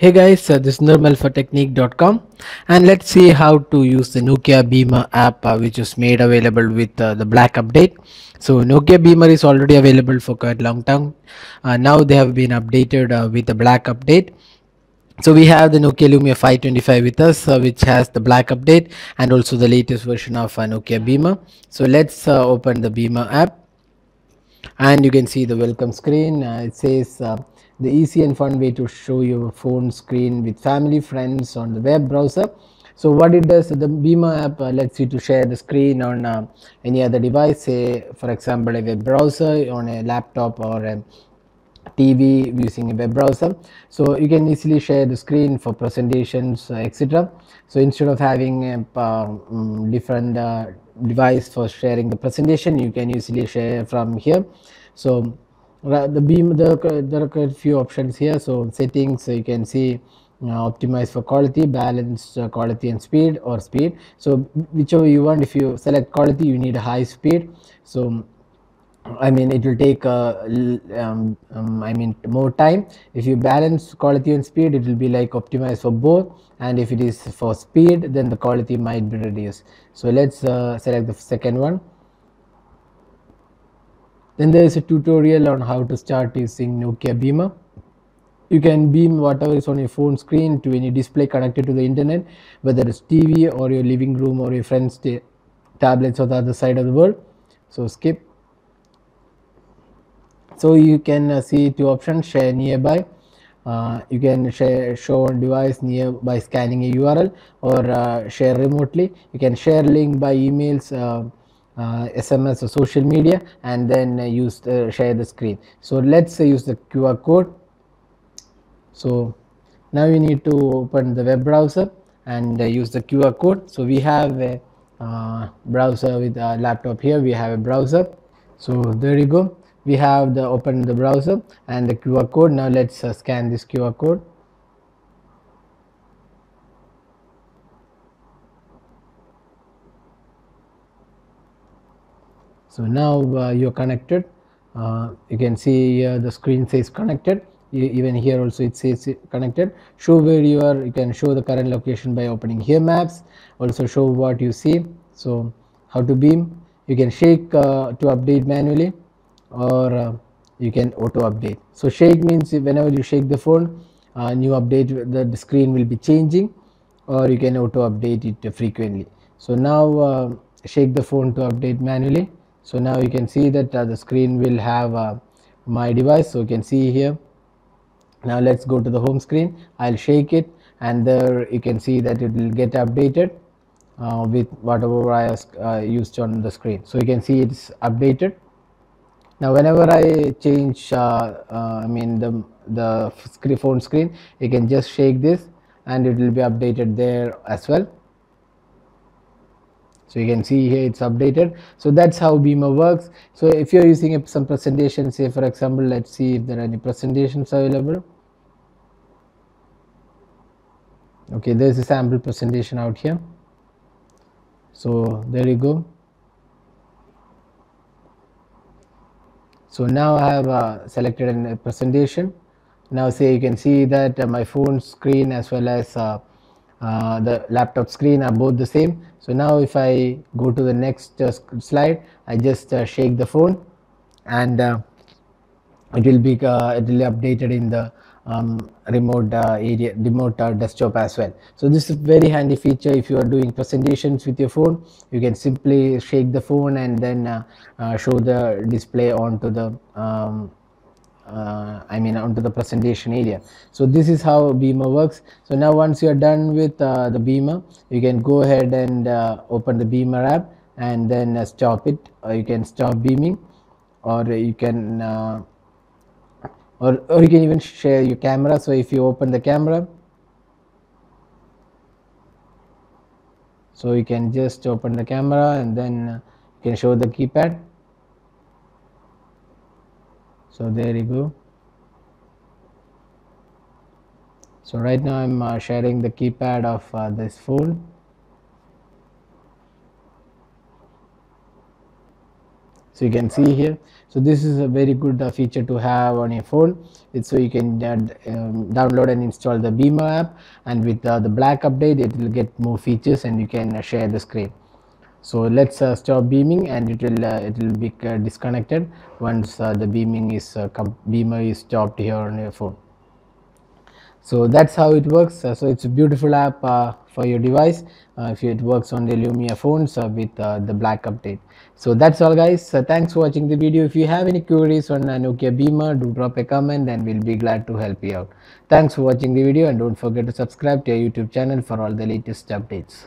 Hey guys, uh, this is Nirmal for Techniqued.com and let's see how to use the Nokia Beamer app uh, which is made available with uh, the black update. So Nokia Beamer is already available for quite long time. Uh, now they have been updated uh, with the black update. So we have the Nokia Lumia 525 with us uh, which has the black update and also the latest version of Nokia Beamer. So let's open the Beamer app and you can see the welcome screen. Uh, it says uh, the easy and fun way to show your phone screen with family friends on the web browser so what it does the beamer app uh, lets you to share the screen on uh, any other device say for example a web browser on a laptop or a TV using a web browser. So you can easily share the screen for presentations uh, etc so instead of having a um, different uh, device for sharing the presentation you can easily share from here. So the beam the, there are a few options here. So settings so you can see uh, optimize for quality balance uh, quality and speed or speed. So whichever you want if you select quality you need a high speed. So I mean it will take uh, um, um, I mean more time if you balance quality and speed it will be like optimized for both and if it is for speed then the quality might be reduced so let's uh, select the second one then there is a tutorial on how to start using Nokia Beamer. You can beam whatever is on your phone screen to any display connected to the internet, whether it's TV or your living room or your friend's tablets on the other side of the world. So skip. So you can uh, see two options, share nearby. Uh, you can share show on device near by scanning a URL or uh, share remotely. You can share link by emails uh, SMS uh, or social media and then uh, use share the screen. So let's use the QR code. So now you need to open the web browser and use the QR code. So we have a browser with a laptop here. We have a browser. So there you go. We have the open the browser and the QR code. Now let's scan this QR code. so now uh, you're connected. Uh, you can see here the screen says connected. Even here also it says connected. Show where you are. You can show the current location by opening here maps. Also show what you see. So how to beam. You can shake uh, to update manually or uh, you can auto update. So shake means whenever you shake the phone uh, new update the, screen will be changing or you can auto update it frequently. So now uh, shake the phone to update manually. So now you can see that uh, the screen will have uh, my device. So you can see here. Now let's go to the home screen. I'll shake it and there you can see that it will get updated uh, with whatever i used on the screen. So you can see it's updated now whenever i change uh, uh, i mean the the screen phone screen you can just shake this and it will be updated there as well. So you can see here it's updated. So that's how beamer works. So if you're using some presentation say for example let's see if there are any presentations available. Okay there's a sample presentation out here. So there you go so now i have uh, selected a presentation. Now say you can see that uh, my phone screen as well as uh, uh, the laptop screen are both the same. So now if I go to the next uh, slide I just uh, shake the phone and it will be it will be updated in the um, remote uh, area remote desktop as well. So this is very handy feature if you are doing presentations with your phone. You can simply shake the phone and then show the display onto the um, uh, I mean onto the presentation area. So this is how beamer works. So now once you are done with uh, the beamer you can go ahead and uh, open the beamer app and then uh, stop it. Or you can stop beaming or you can uh, or, or you can even share your camera. So if you open the camera so you can just open the camera and then you can show the keypad. So there you go. So right now I'm uh, sharing the keypad of uh, this phone so you can see here. So this is a very good uh, feature to have on your phone. It's so you can uh, um, download and install the beamer app. And with uh, the black update it will get more features and you can uh, share the screen. So let's uh, stop beaming and it will uh, it will be disconnected once the beaming is beamer is stopped here on your phone so that's how it works. Uh, so it's a beautiful app uh, for your device. Uh, if it works on the lumia phones with the black update. So that's all guys. Thanks for watching the video. If you have any queries on nokia beamer do drop a comment and we'll be glad to help you out. Thanks for watching the video and don't forget to subscribe to our youtube channel for all the latest updates